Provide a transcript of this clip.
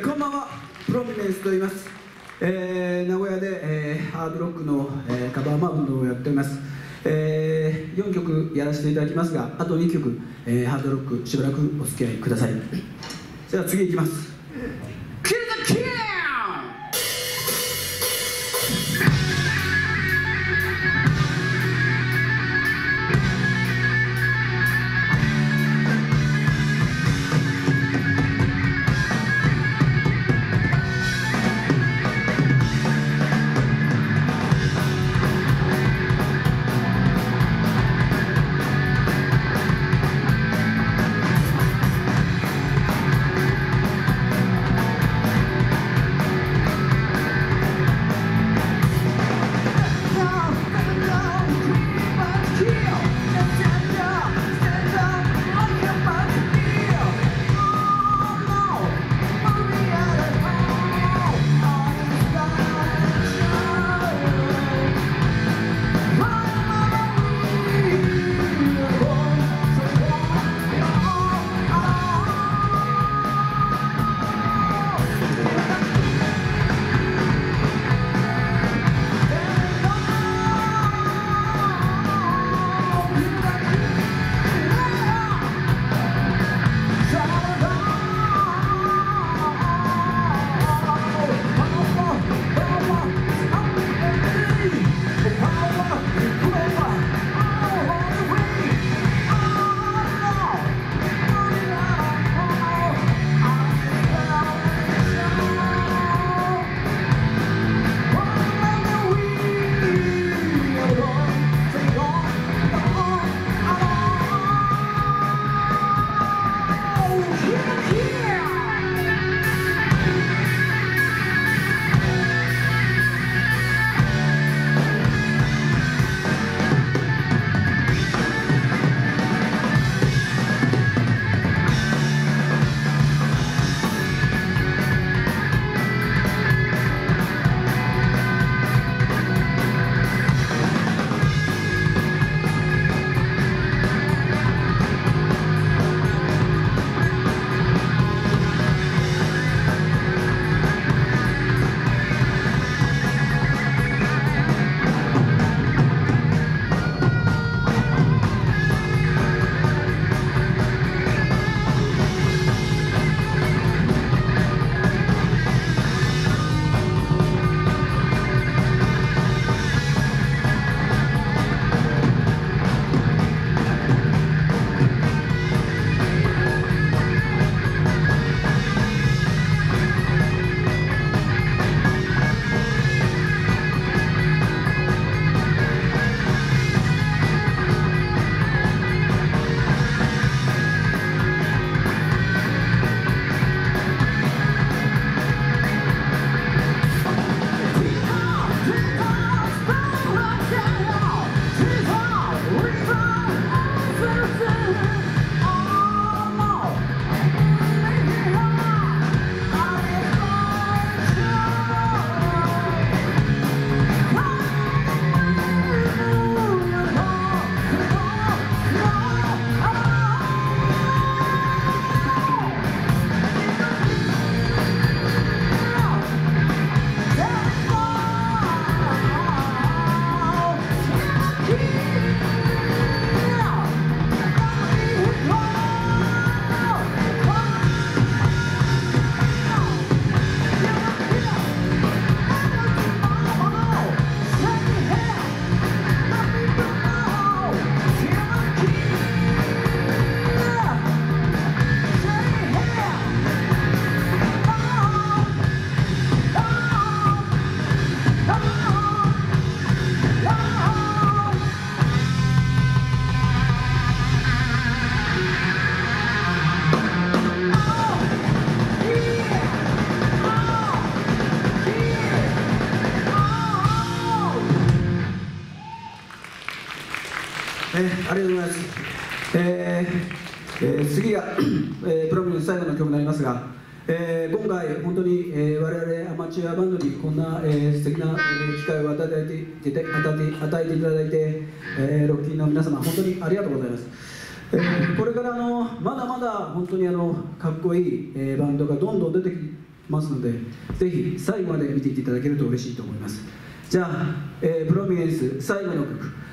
こんばんは。プロヴィデンスと言います、えー、名古屋で、えー、ハードロックの、えー、カバーマウンドをやっております、えー、4曲やらせていただきますがあと2曲、えー、ハードロックしばらくお付き合いください。じゃあ次いきます。最後の曲になりますが、えー、今回本当に、えー、我々アマチュアバンドにこんな、えー、素敵な、えー、機会を与えて与えて与えていただいて、えー、ロッキーの皆様本当にありがとうございます。えー、これからあのまだまだ本当にあのかっこいい、えー、バンドがどんどん出てきますのでぜひ最後まで見ていっていただけると嬉しいと思います。じゃあ、えープロミネンス最後の曲。